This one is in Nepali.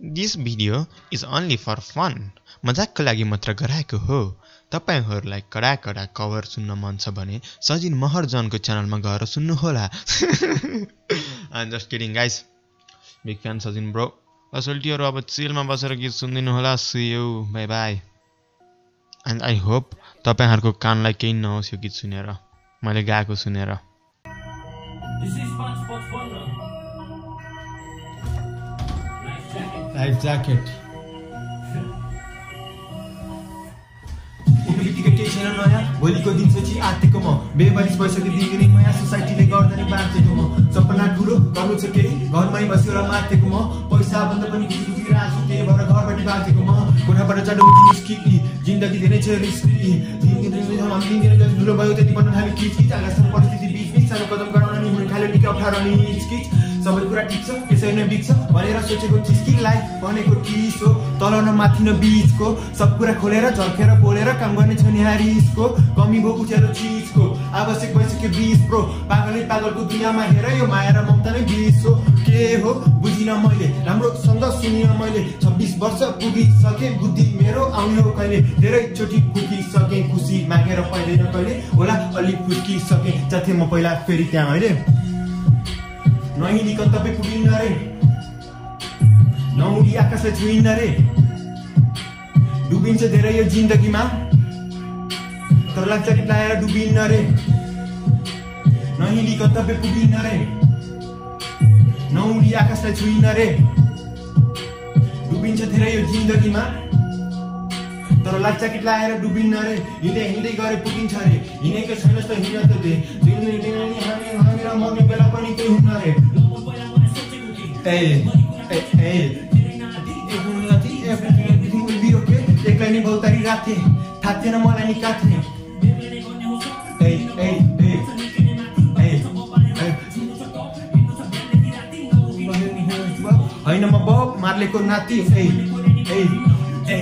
This video is only for fun मजाकको लागि मात्र गराएको हो। तपाईँहरूलाई कडा कडा कभर सुन्न मन छ भने सजिन महर्जनको च्यानलमा गएर सुन्नुहोला। Just kidding guys big fan Sajin bro असल्टीहरू अब चिलमा बसेर गीत सुनिदिनु होला see you bye bye and I hope तपाईँहरूको कानलाई केही नहोस् यो गीत सुनेर। मैले गाएको सुनेर। लाइफ ज्याकेट बित्तिकै केही छैन नयाँ भोलिको दिन सोची आँटेको म। बेबारिस भइसक्यो दिने नयाँ सोसाइटीले गर्दा नि बाँचेको म। सपना ठुलो गर्नु छ केही। घरमै बसेर मातेको म पैसा भन्दा पनि भएर घरबाट बाँचेको म। कोठाबाट जाडो निस्किकी जिन्दगी धेरै छ हामी दिनदिन ठुलो भयो त्यति बन्न थाल्यो किचकिच आकाशको परिस्थिति बिच बिच सानो कदम गराउन नि सबै कुरा ठिक छ नै बिग्छ भनेर सोचेको चिज लाइफ भनेको चिज हो? तल न माथि न बिचको सब कुरा खोलेर झर्केर बोलेर काम गर्ने छ नि हारिसको कमी भो उठेर चिजको। आवश्यक भइसक्यो बिच प्रो पागलै पागलको दुनियाँमा हेर यो माया र ममता नै बिच हो। के हो? बुझिन मैले। राम्रोसँग सुनिन मैले। छब्बिस वर्ष पुगिसकेँ बुद्धि मेरो आउने हो कहिले? धेरैचोटि पुगिसकेँ खुसी मागेर पाइँदैन कहिले? होला अलिक फुर्किसकेँ जाथे म पहिला फेरि त्यहाँ अहिले। नहिनी गन्तव्य पुगिन्न रे नौरी आकाशलाई छुइन्न रे डुबिन्छ धेरै यो जिन्दगीमा तर कि लाएर डुबिन्न रे नहिनी गन्तव्य पुगिन्न रे नौरी आकाशलाई छुइन्न रे डुबिन्छ धेरै यो जिन्दगीमा तर लाग्छ कि लाएर डुबिन्न रे हिँड्दै हिँड्दै गरे पुगिन्छ रे हिँडेको छैनस् त त दे हामी हामी र मर्ने बेला पनि केही हुन्न रे। ए ए okay एक्लै नै बहुतारी राख्थे थाहा थिएन मलाई नि काट्ने। ए ए होइन म बब मार्लेको नाति ए ए